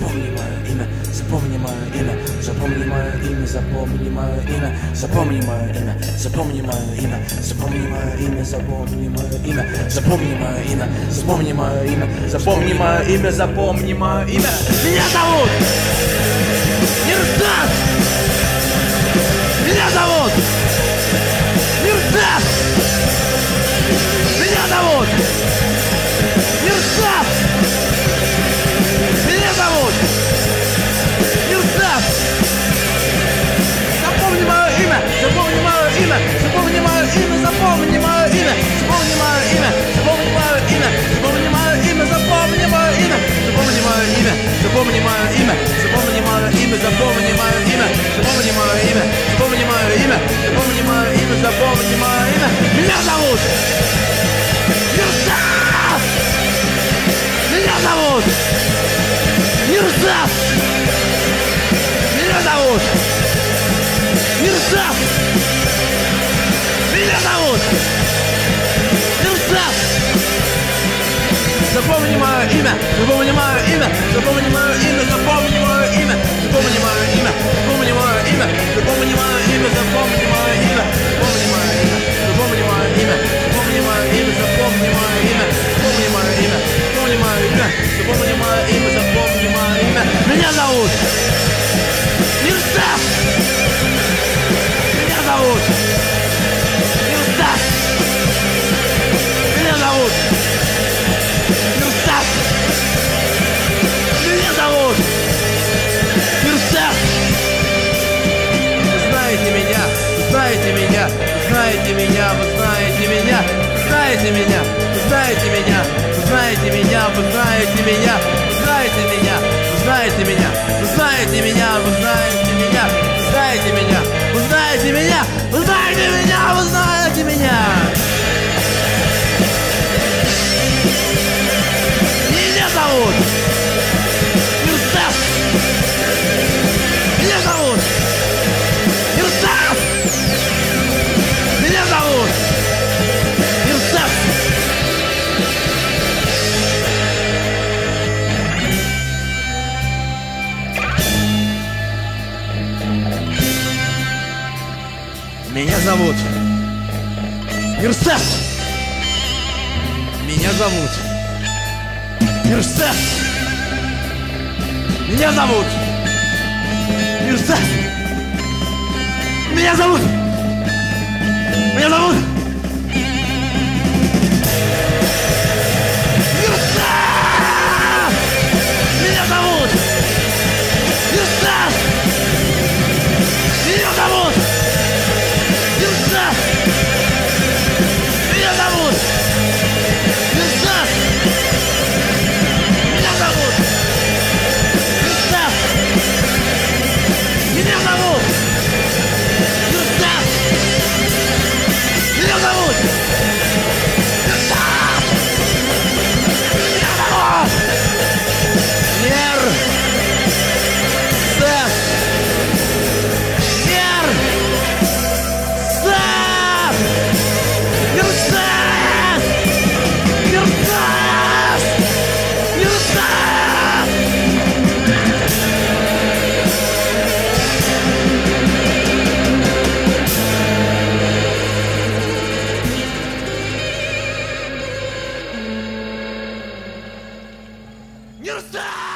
Запомни мое имя, запомни мое имя, запомни мое имя, запомни мое имя, запомни мое имя, запомни мое имя, запомни мое имя, запомни мое имя, запомни мое имя, запомни мое имя, запомни мое имя, запомни мое имя. Меня зовут! Имя, запомни мое имя. Меня зовут Мирзас! Меня зовут Мирзас! Меня зовут Мирзас! Меня зовут Мирзас! Запомни мое имя, запомни мое имя, запомни мое имя, запомни мое имя, знаете меня, вы знаете меня, вы знаете меня, вы знаете меня, вы знаете меня, знаете меня, знаете меня, вы знаете меня, вы знаете меня, вы знаете меня, вы знаете меня, вы знаете меня. Меня зовут Мирзас! Меня зовут Мирзас! Меня зовут! Меня зовут! Меня зовут! You suck!